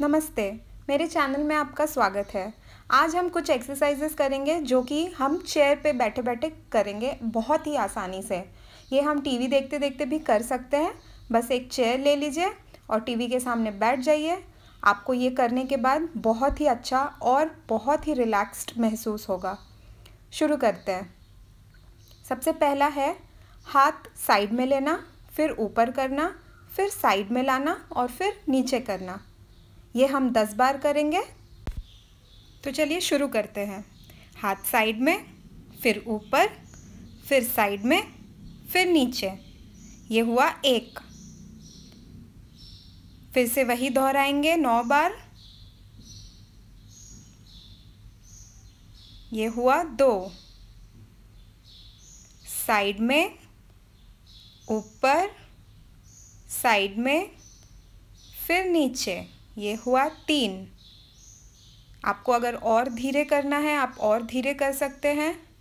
नमस्ते, मेरे चैनल में आपका स्वागत है। आज हम कुछ एक्सरसाइजेस करेंगे जो कि हम चेयर पे बैठे बैठे करेंगे बहुत ही आसानी से। ये हम टीवी देखते देखते भी कर सकते हैं। बस एक चेयर ले लीजिए और टीवी के सामने बैठ जाइए। आपको ये करने के बाद बहुत ही अच्छा और बहुत ही रिलैक्स्ड महसूस होगा। शुरू करते हैं। सबसे पहला है, हाथ साइड में लेना, फिर ऊपर करना, फिर साइड में लाना और फिर नीचे करना। ये हम दस बार करेंगे। तो चलिए शुरू करते हैं। हाथ साइड में, फिर ऊपर, फिर साइड में, फिर नीचे। ये हुआ एक। फिर से वही दोहराएँगे नौ बार। ये हुआ दो। साइड में, ऊपर, साइड में, फिर नीचे। ये हुआ तीन। आपको अगर और धीरे करना है, आप और धीरे कर सकते हैं।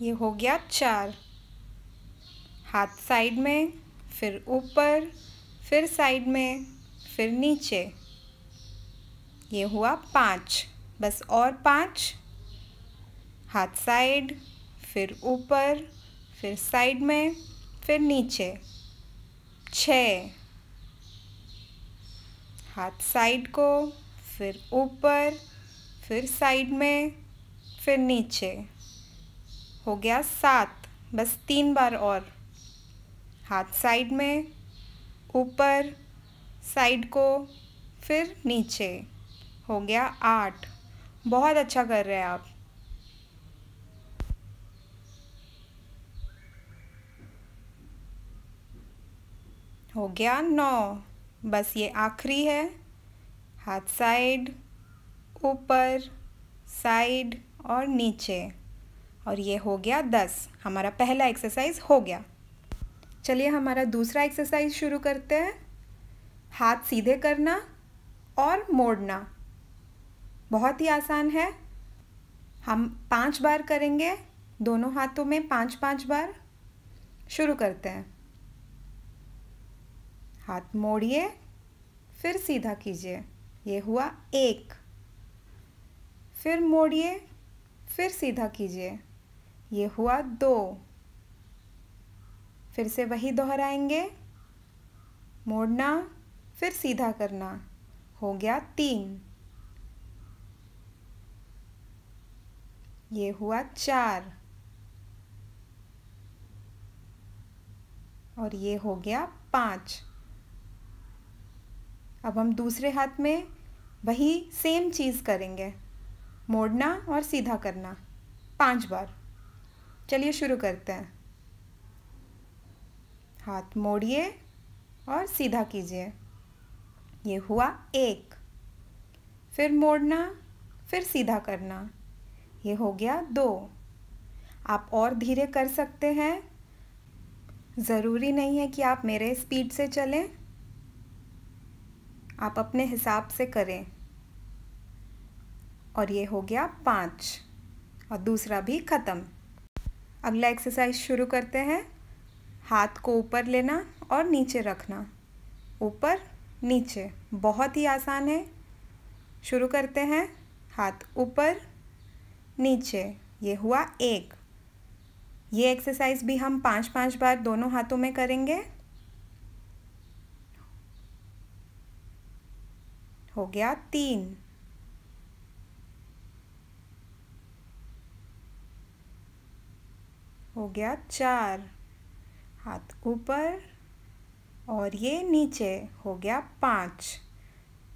ये हो गया चार। हाथ साइड में, फिर ऊपर, फिर साइड में, फिर नीचे। ये हुआ पाँच। बस और पाँच। हाथ साइड, फिर ऊपर, फिर साइड में, फिर नीचे। छ। हाथ साइड को, फिर ऊपर, फिर साइड में, फिर नीचे। हो गया सात। बस तीन बार और। हाथ साइड में, ऊपर, साइड को, फिर नीचे। हो गया आठ। बहुत अच्छा कर रहे हैं आप। हो गया नौ। बस ये आखिरी है। हाथ साइड, ऊपर साइड और नीचे। और ये हो गया दस। हमारा पहला एक्सरसाइज हो गया। चलिए हमारा दूसरा एक्सरसाइज शुरू करते हैं। हाथ सीधे करना और मोड़ना। बहुत ही आसान है। हम पाँच बार करेंगे। दोनों हाथों में पाँच पाँच बार। शुरू करते हैं। हाथ मोड़िए, फिर सीधा कीजिए। ये हुआ एक। फिर मोड़िए, फिर सीधा कीजिए। ये हुआ दो। फिर से वही दोहराएँगे। मोड़ना, फिर सीधा करना। हो गया तीन। ये हुआ चार। और ये हो गया पाँच। अब हम दूसरे हाथ में वही सेम चीज़ करेंगे। मोड़ना और सीधा करना। पाँच बार। चलिए शुरू करते हैं। हाथ मोड़िए और सीधा कीजिए। ये हुआ एक। फिर मोड़ना, फिर सीधा करना। ये हो गया दो। आप और धीरे कर सकते हैं। ज़रूरी नहीं है कि आप मेरे स्पीड से चलें। आप अपने हिसाब से करें। और ये हो गया पाँच। और दूसरा भी ख़त्म। अगला एक्सरसाइज शुरू करते हैं। हाथ को ऊपर लेना और नीचे रखना। ऊपर, नीचे। बहुत ही आसान है। शुरू करते हैं। हाथ ऊपर, नीचे। ये हुआ एक। ये एक्सरसाइज भी हम पाँच पाँच बार दोनों हाथों में करेंगे। हो गया तीन। हो गया चार। हाथ ऊपर और ये नीचे हो गया पाँच।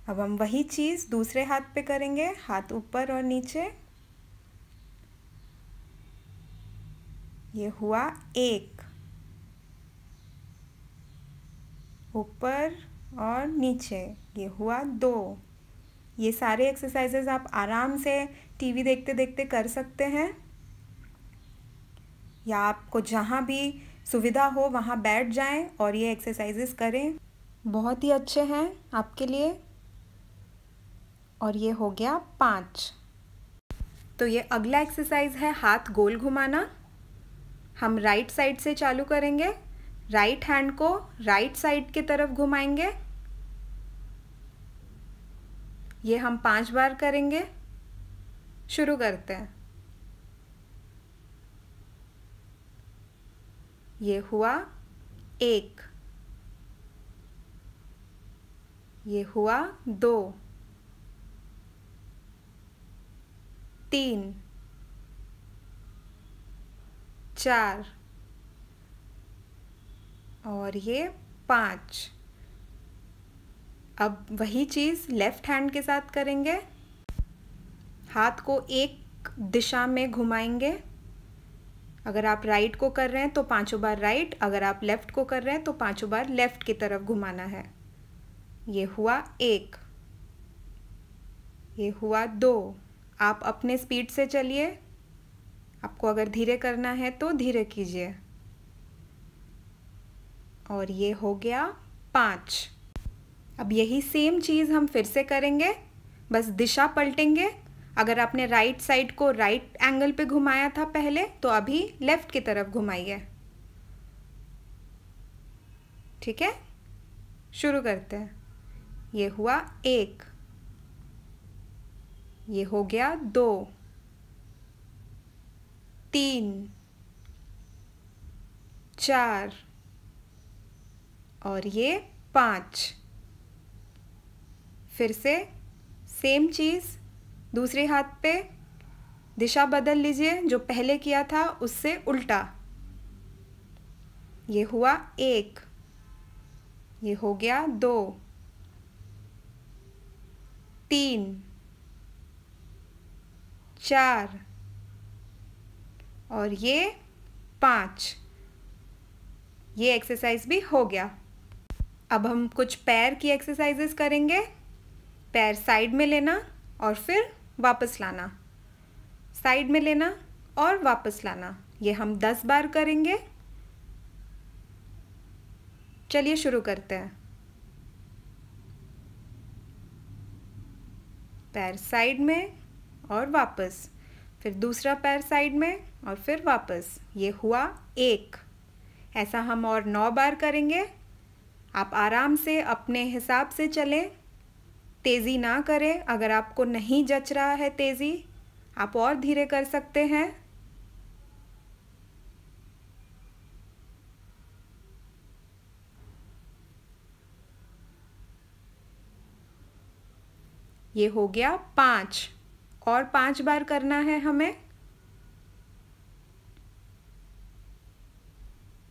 अब हम वही चीज़ दूसरे हाथ पे करेंगे, हाथ ऊपर और नीचे। ये हुआ एक। ऊपर और नीचे, ये हुआ दो। ये सारे एक्सरसाइजेज आप आराम से टीवी देखते देखते कर सकते हैं। या आपको जहाँ भी सुविधा हो, वहाँ बैठ जाएँ और ये एक्सरसाइजेस करें। बहुत ही अच्छे हैं आपके लिए। और ये हो गया पाँच। तो ये अगला एक्सरसाइज है हाथ गोल घुमाना। हम राइट साइड से चालू करेंगे। राइट हैंड को राइट साइड की तरफ़ घुमाएँगे। ये हम पाँच बार करेंगे। शुरू करते हैं। ये हुआ एक। ये हुआ दो। तीन। चार। और ये पाँच। अब वही चीज़ लेफ़्ट हैंड के साथ करेंगे। हाथ को एक दिशा में घुमाएँगे। अगर आप राइट को कर रहे हैं तो पाँचों बार राइट अगर आप लेफ़्ट को कर रहे हैं तो पाँचों बार लेफ़्ट की तरफ़ घुमाना है। ये हुआ एक। ये हुआ दो। आप अपने स्पीड से चलिए। आपको अगर धीरे करना है तो धीरे कीजिए। और ये हो गया पाँच। अब यही सेम चीज़ हम फिर से करेंगे। बस दिशा पलटेंगे। अगर आपने राइट साइड को राइट एंगल पे घुमाया था पहले तो अभी लेफ़्ट की तरफ़ घुमाइए। ठीक है? शुरू करते हैं। ये हुआ एक। ये हो गया दो। तीन। चार। और ये पाँच। फिर से सेम चीज़, दूसरे हाथ पे, दिशा बदल लीजिए, जो पहले किया था, उससे उल्टा। ये हुआ एक, ये हो गया दो, तीन, चार, और ये पाँच। ये एक्सरसाइज भी हो गया। अब हम कुछ पैर की एक्सरसाइजेस करेंगे। पैर साइड में लेना और फिर वापस लाना। साइड में लेना और वापस लाना। ये हम दस बार करेंगे। चलिए शुरू करते हैं। पैर साइड में और वापस। फिर दूसरा पैर साइड में और फिर वापस। ये हुआ एक। ऐसा हम और नौ बार करेंगे। आप आराम से अपने हिसाब से चलें। तेज़ी ना करें। अगर आपको नहीं जच रहा है तेज़ी, आप और धीरे कर सकते हैं। ये हो गया पाँच। और पाँच बार करना है हमें।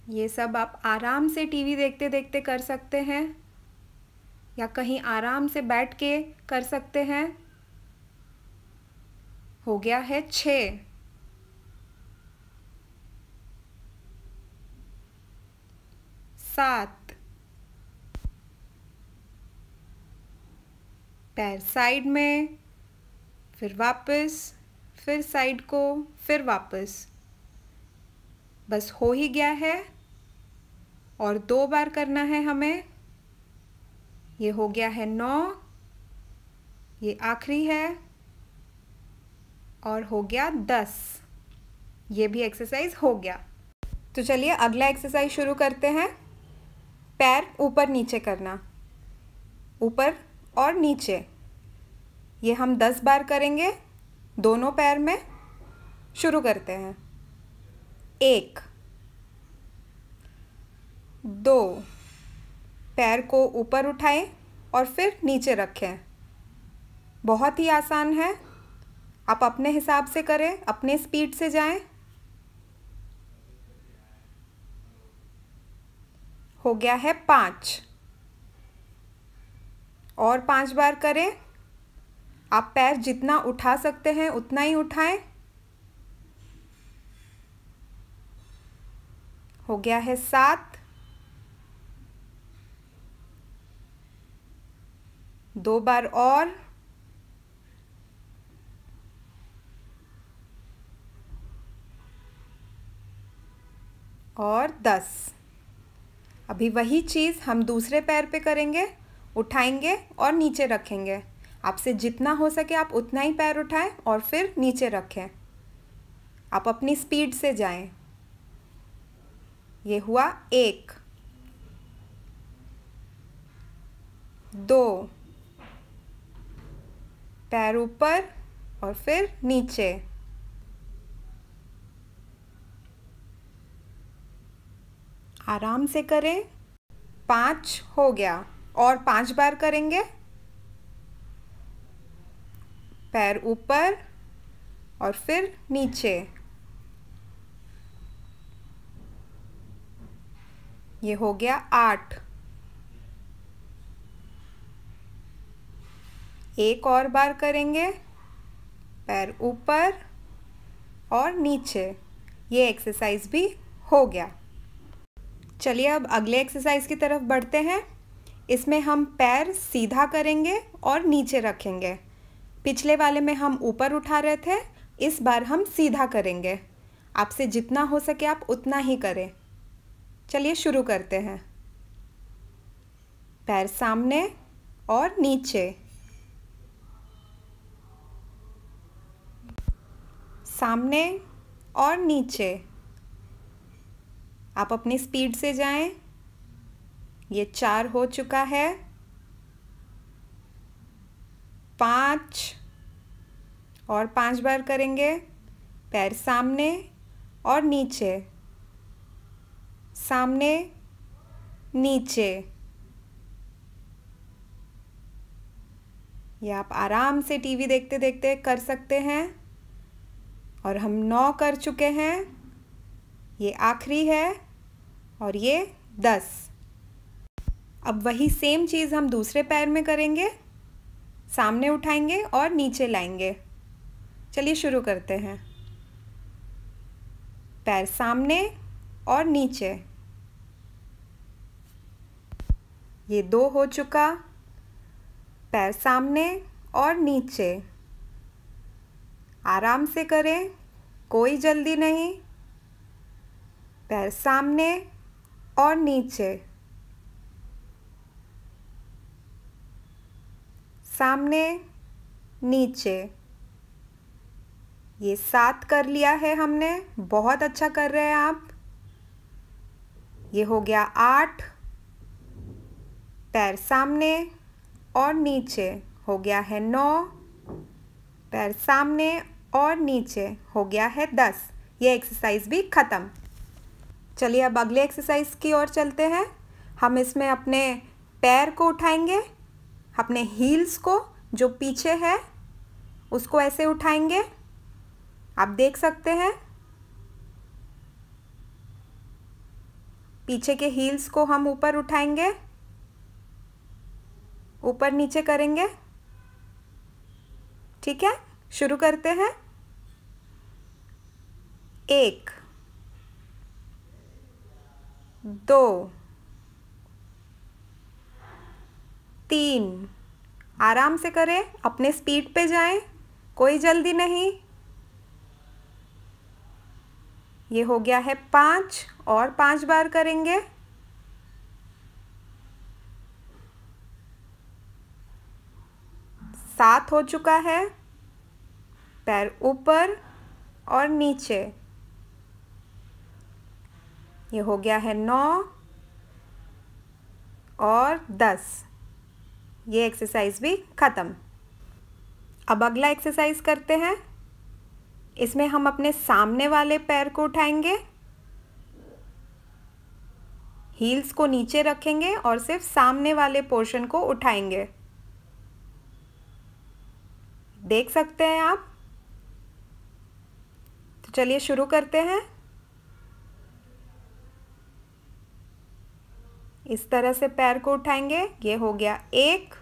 ये सब आप आराम से टीवी देखते देखते कर सकते हैं। या कहीं आराम से बैठ के कर सकते हैं? हो गया है छ। सात। पैर साइड में, फिर वापस, फिर साइड को, फिर वापस। बस हो ही गया है और दो बार करना है हमें। ये हो गया है नौ, ये आखिरी है, और हो गया दस। ये भी एक्सरसाइज हो गया। तो चलिए अगला एक्सरसाइज शुरू करते हैं। पैर ऊपर नीचे करना। ऊपर और नीचे। ये हम दस बार करेंगे दोनों पैर में। शुरू करते हैं। एक, दो पैर को ऊपर उठाएँ और फिर नीचे रखें। बहुत ही आसान है। आप अपने हिसाब से करें, अपने स्पीड से जाएँ। हो गया है पाँच। और पाँच बार करें। आप पैर जितना उठा सकते हैं, उतना ही उठाएँ। हो गया है सात। दो बार और। और दस। अभी वही चीज़ हम दूसरे पैर पे करेंगे, उठाएँगे और नीचे रखेंगे। आपसे जितना हो सके आप उतना ही पैर उठाएँ और फिर नीचे रखें। आप अपनी स्पीड से जाएँ। ये हुआ एक। दो। पैर ऊपर और फिर नीचे। आराम से करें। पाँच हो गया। और पाँच बार करेंगे। पैर ऊपर और फिर नीचे। ये हो गया आठ। एक और बार करेंगे। पैर ऊपर और नीचे। ये एक्सरसाइज भी हो गया। चलिए अब अगले एक्सरसाइज की तरफ़ बढ़ते हैं। इसमें हम पैर सीधा करेंगे और नीचे रखेंगे। पिछले वाले में हम ऊपर उठा रहे थे, इस बार हम सीधा करेंगे। आपसे जितना हो सके आप उतना ही करें। चलिए शुरू करते हैं। पैर सामने और नीचे। सामने और नीचे। आप अपनी स्पीड से जाएँ। ये चार हो चुका है। पाँच और पाँच बार करेंगे। पैर सामने और नीचे। सामने, नीचे। ये आप आराम से टीवी देखते देखते कर सकते हैं। और हम नौ कर चुके हैं। ये आखिरी है और ये दस। अब वही सेम चीज़ हम दूसरे पैर में करेंगे, सामने उठाएँगे और नीचे लाएँगे। चलिए शुरू करते हैं। पैर सामने और नीचे। ये दो हो चुका। पैर सामने और नीचे। आराम से करें, कोई जल्दी नहीं। पैर सामने और नीचे। सामने, नीचे। ये सात कर लिया है हमने, बहुत अच्छा कर रहे हैं आप। ये हो गया आठ। पैर सामने और नीचे हो गया है नौ। पैर सामने और नीचे हो गया है दस। ये एक्सरसाइज भी ख़त्म। चलिए अब अगले एक्सरसाइज की ओर चलते हैं। हम इसमें अपने पैर को उठाएँगे, अपने हील्स को जो पीछे है, उसको ऐसे उठाएँगे। आप देख सकते हैं। पीछे के हील्स को हम ऊपर उठाएँगे। ऊपर नीचे करेंगे। ठीक है? शुरू करते हैं। एक, दो, तीन। आराम से करें, अपने स्पीड पे जाएँ, कोई जल्दी नहीं। ये हो गया है पाँच, और पाँच बार करेंगे। सात हो चुका है, पैर ऊपर और नीचे। ये हो गया है नौ और दस। ये एक्सरसाइज भी ख़त्म। अब अगला एक्सरसाइज करते हैं। इसमें हम अपने सामने वाले पैर को उठाएँगे। हील्स को नीचे रखेंगे और सिर्फ़ सामने वाले पोर्शन को उठाएँगे। देख सकते हैं आप? तो चलिए शुरू करते हैं। इस तरह से पैर को उठाएँगे। ये हो गया एक।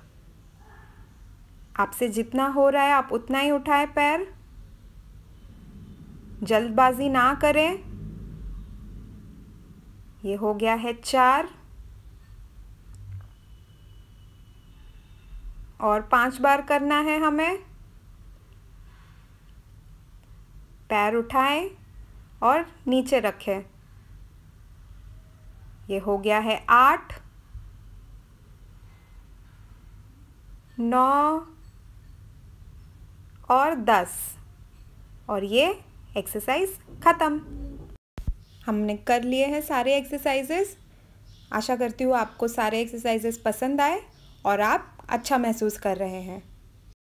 आपसे जितना हो रहा है, आप उतना ही उठाएँ पैर। जल्दबाजी ना करें। ये हो गया है चार। और पाँच बार करना है हमें। पैर उठाएँ और नीचे रखें। ये हो गया है आठ। नौ और दस। और ये एक्सरसाइज ख़त्म। हमने कर लिए हैं सारे एक्सरसाइजेस आशा करती हूँ आपको सारे एक्सरसाइजेस पसंद आए और आप अच्छा महसूस कर रहे हैं।